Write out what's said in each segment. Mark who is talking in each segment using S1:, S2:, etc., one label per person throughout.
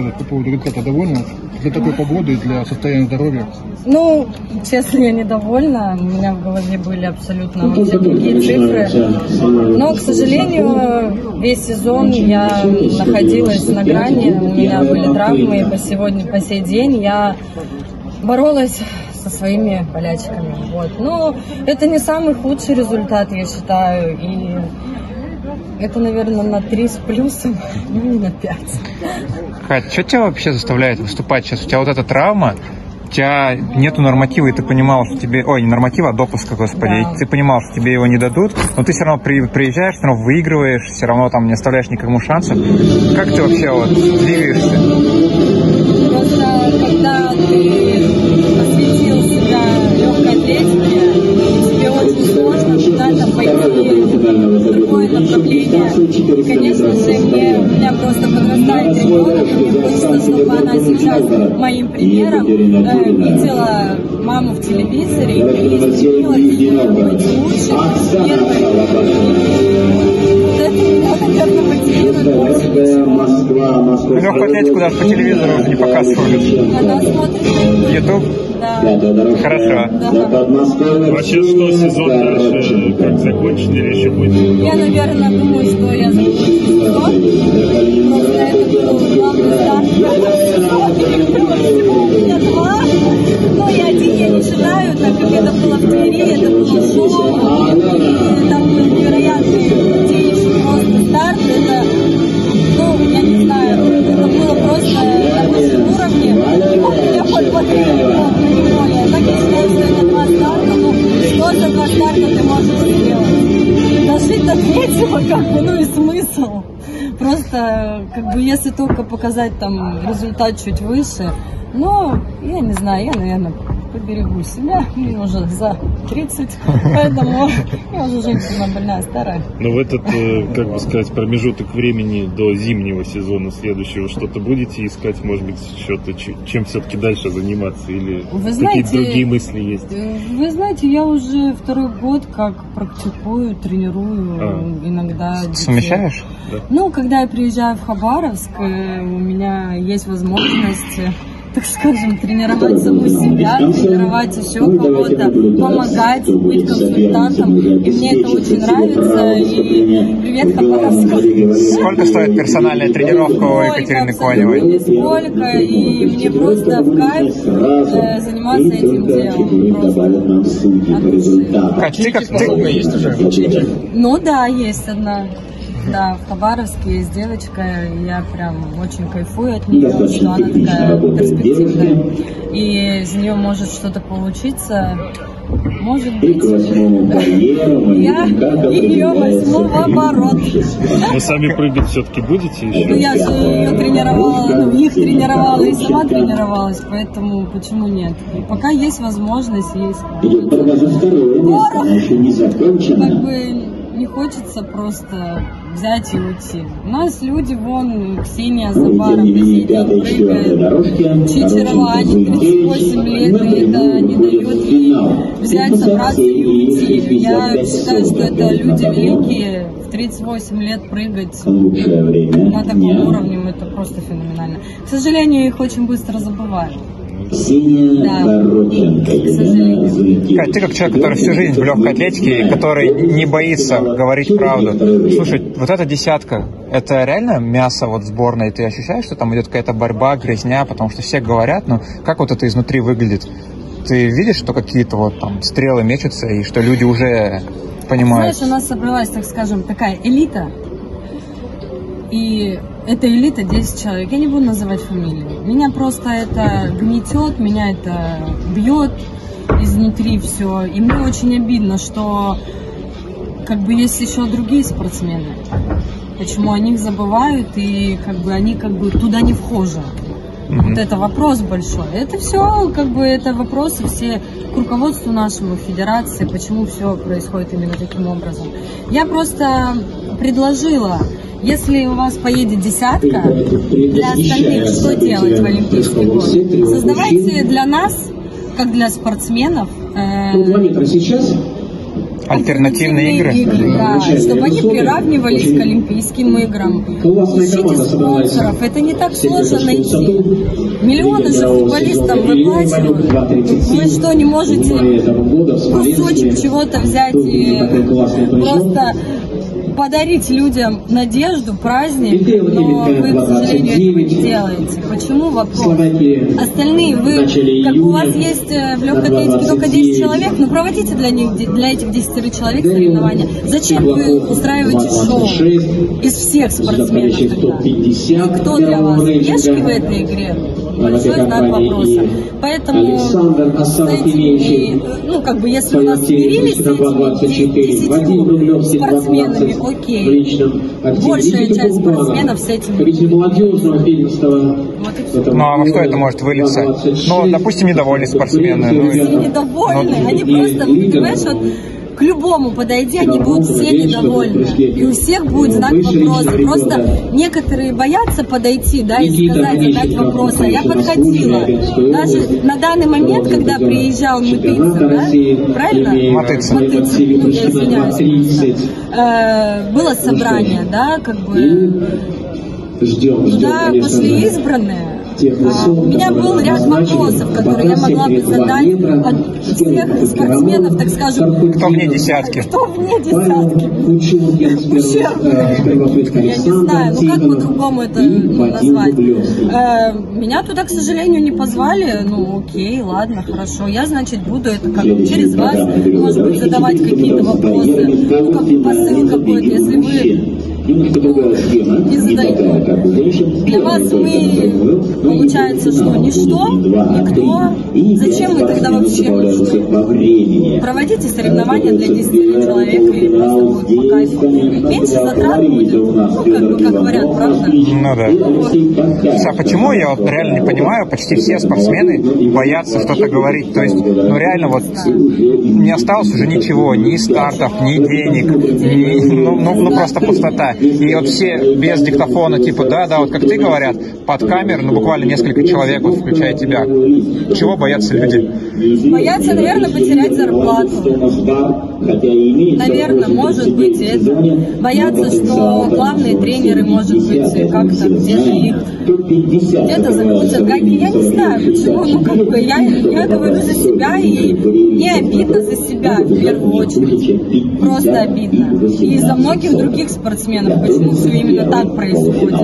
S1: По поводу результата довольна? Для такой погоды и для состояния здоровья?
S2: Ну, честно, я недовольна. У меня в голове были абсолютно вообще другие цифры. Но, к сожалению, весь сезон я находилась на грани. У меня были травмы, и по сегодня, по сей день я боролась со своими болячками. Вот. Но это не самый худший результат, я считаю. И это, наверное, на 3 с плюсом, ну не на 5.
S3: Кать, что тебя вообще заставляет выступать сейчас? У тебя вот эта травма, у тебя нету норматива, и ты понимал, что тебе... Ой, не норматива, а допуска, господи.
S2: Да.
S3: И ты понимал, что тебе его не дадут, но ты все равно при, приезжаешь, все равно выигрываешь, все равно там не оставляешь никому шансов. Как ты вообще вот двигаешься?
S2: Направление. И, конечно же, мне, у меня просто подрастает ребенок, и мне хочется, чтобы она сейчас моим примером э, видела маму в телевизоре и стремилась быть лучше, первой. Вот это меня, наверное, мотивирует.
S3: Легкую атлетику даже по телевизору уже не показывают.
S2: Она смотрит
S3: Ютуб?
S2: Да.
S3: Хорошо.
S4: Вообще, что сезон дальше, как закончится или еще будет?
S2: Я, наверное, думаю, что я закончу сезон. Просто это был главный старт в этом сезоне. Всего у меня два. Но и один я не считаю, так как это было в Твери, это Третьего, как бы, ну и смысл. Просто, как бы, если только показать там результат чуть выше, но я не знаю, я, наверное, поберегу себя, мне уже за 30, поэтому я уже женщина больная, старая.
S4: Но в этот, э, как бы сказать, промежуток времени до зимнего сезона следующего что-то будете искать, может быть, что-то, чем все-таки дальше заниматься или какие-то
S2: знаете,
S4: другие мысли есть?
S2: Э, Вы знаете, я уже второй год как практикую, тренирую
S4: А.
S2: иногда. детей.
S3: Совмещаешь?
S2: Ну, когда я приезжаю в Хабаровск, э, у меня есть возможность, так скажем, тренировать саму себя, тренировать еще кого-то, помогать, быть консультантом. И мне это очень нравится. И привет, Хабаровск.
S3: Сколько стоит персональная тренировка у Екатерины Коневой?
S2: Нисколько, и мне просто в кайф э, заниматься этим делом.
S3: Кать, ты как ты...
S2: Ну да, есть одна. Да, в Хабаровске есть девочка, и я прям очень кайфую от нее, что она такая перспективная. И из нее может что-то получиться. Может быть. Я ее возьму в оборот.
S4: Но сами прыгать все-таки будете
S2: Ну,
S4: еще?
S2: я же ее тренировала, ну, их тренировала и сама тренировалась, поэтому почему нет? И пока есть возможность, есть как бы не хочется просто взять и уйти. У нас люди, вон, Ксения Забарова сидит, прыгает, Чичерова, Аня, 38 лет, и это не дает ей взять, собраться и уйти. Я считаю, что это люди великие, в 38 лет прыгать на таком уровне, это просто феноменально. К сожалению, их очень быстро забывают.
S5: Ксения
S2: Да.
S5: Елена
S3: Кать, ты как человек, который всю жизнь в легкой атлетике, и который не боится говорить правду. Слушай, вот эта десятка, это реально мясо вот сборной? Ты ощущаешь, что там идет какая-то борьба, грязня, потому что все говорят, но как вот это изнутри выглядит? Ты видишь, что какие-то вот там стрелы мечутся, и что люди уже понимают?
S2: Знаешь, у нас собралась, так скажем, такая элита. И эта элита 10 человек. Я не буду называть фамилии. Меня просто это гнетет, меня это бьет изнутри все. И мне очень обидно, что как бы есть еще другие спортсмены. Почему о них забывают и как бы они как бы туда не вхожи. Вот это вопрос большой. Это все, как бы, это вопросы все к руководству нашему федерации, почему все происходит именно таким образом. Я просто предложила, если у вас поедет десятка, для остальных что делать в Олимпийский год? Создавайте для нас, как для спортсменов, э,
S5: сейчас.
S3: Альтернативные игры?
S2: да, чтобы они приравнивались к Олимпийским играм. Ищите спонсоров, это не так сложно найти. Миллионы же футболистам выплачивают. Вы что, не можете кусочек чего-то взять и просто подарить людям надежду, праздник, но вы, к сожалению, этого не делаете. Почему вопрос? Остальные, вы, как у вас есть э, в легкой атлетике только 10 человек, ну проводите для них, для этих 10 человек соревнования. Зачем вы устраиваете шоу из всех спортсменов тогда? Кто для вас? Пешки в этой игре? Большой знак вопроса. Поэтому с этими, ну, как бы, если у нас смирились с этими 10 спортсменами, окей. Большая часть спортсменов с этим и.
S3: Ну а во что это может вылиться? Ну, допустим, недовольны спортсмены. Ну, и-
S2: недовольны. Они просто, понимаешь, вот к любому подойди, они будут все недовольны. И у всех будет знак вопроса. Просто некоторые боятся подойти, да, и сказать, задать вопрос. А я подходила. Даже на данный момент, когда приезжал Мытыцын, да, правильно?
S3: Матыцын.
S2: Матыцын, ну, я извиняюсь. Э, Было собрание, да, как бы
S5: Ждем,
S2: Туда пошли избранные. А, У меня был ряд вопросов, которые я могла бы задать от всех спортсменов, так скажем,
S3: Кто мне десятки?
S2: кто мне десятки. Я не знаю, ну как по-другому это назвать. Э, Меня туда, к сожалению, не позвали. Ну окей, ладно, хорошо. Я, значит, буду это как бы через вас, может быть, задавать какие-то вопросы. Ну, как бы посыл какой-то, если вы не задаете. Для вас мы, получается, что ничто, никто. Зачем мы тогда вообще? Проводите соревнования для 10 человек и просто будет по кайфу. Меньше затрат будет, ну, как бы, как говорят, правда?
S3: Ну да.
S2: Вот.
S3: А почему я вот реально не понимаю, почти все спортсмены боятся что-то говорить. То есть, ну реально вот не осталось уже ничего, ни стартов, ни денег, ни, ну, ну, ну просто пустота. И вот все без диктофона, типа, да, да, вот как ты говорят, под камер, ну буквально несколько человек, вот включая тебя. Чего боятся люди?
S2: Боятся, наверное, потерять зарплату. Наверное, может быть это. Боятся, что главные тренеры, может быть, как-то где-то их где-то закрутят гайки. Я не знаю, почему. Ну, как бы, я, я говорю за себя, и мне обидно за себя в первую очередь. Просто обидно. И за многих других спортсменов, почему все именно так происходит.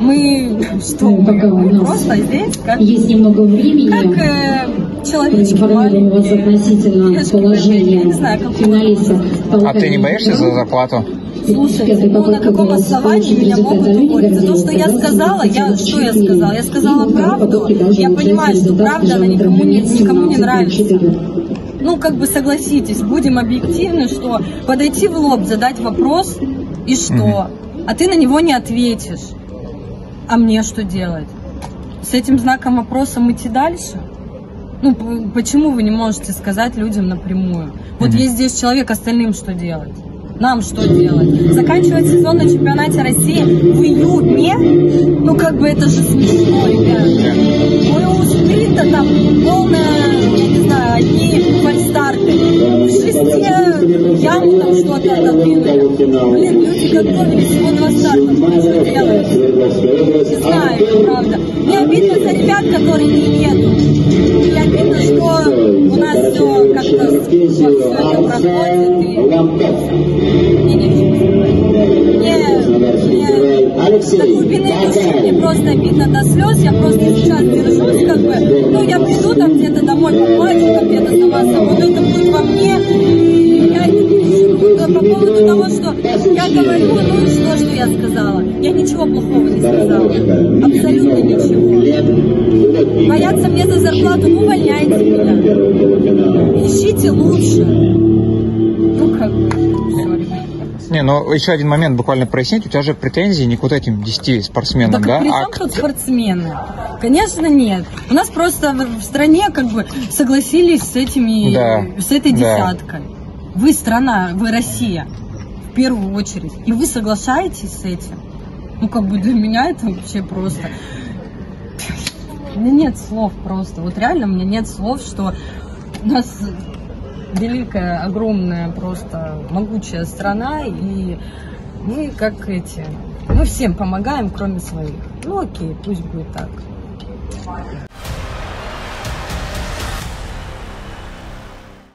S2: Мы что, мы, мы просто здесь, как,
S6: Есть немного времени.
S2: как э, человечки
S6: у вас
S2: маленькие.
S6: относительно
S2: Девушки, я
S6: положения
S2: не знаю, как
S6: финалистов.
S3: А ты не боишься за зарплату?
S2: Слушайте, ну на каком основании меня могут уволить? За то, что я сказала, я что я сказала? Я сказала правду. Я понимаю, что правда, она никому не, никому не нравится. Ну, как бы согласитесь, будем объективны, что подойти в лоб, задать вопрос, и что? А ты на него не ответишь. А мне что делать? С этим знаком вопроса идти дальше? Ну, почему вы не можете сказать людям напрямую? Вот есть здесь человек, остальным что делать? Нам что делать? Заканчивать сезон на чемпионате России в июне? Ну, как бы это же смешно, ребят. Ой, у спринта там полная, не знаю, одни фальстарты. В шесте яму там что-то отодвинули. Блин, люди готовились всего два старта. Вы что делаете? Не знаю, правда. Мне обидно за ребят, которые не едут. Мне обидно, что у нас все как-то все это проходит. И сказать. Мне, мне до глубины души мне просто обидно до слез. Я просто сейчас держусь, как бы, ну, я приду там где-то домой поплачу, там где-то сама собой, но это будет во мне. Я. Да, По поводу того, что я говорю, ну и что, что я сказала? Я ничего плохого не сказала. Абсолютно ничего. Бояться мне за зарплату, ну увольняйте меня. Ищите лучше. Ну как бы.
S3: Не, ну еще один момент буквально прояснить. У тебя же претензий не к вот этим 10 спортсменам,
S2: Так
S3: да?
S2: при
S3: а
S2: чем
S3: к-
S2: тут спортсмены? Конечно, нет. У нас просто в, в стране как бы согласились с этими,
S3: Да,
S2: с этой
S3: да.
S2: десяткой. Вы страна, вы Россия, в первую очередь. И вы соглашаетесь с этим? Ну, как бы для меня это вообще просто... У меня нет слов просто. Вот реально у меня нет слов, что у нас великая, огромная, просто могучая страна, и мы как эти, мы всем помогаем, кроме своих. Ну окей, пусть будет так.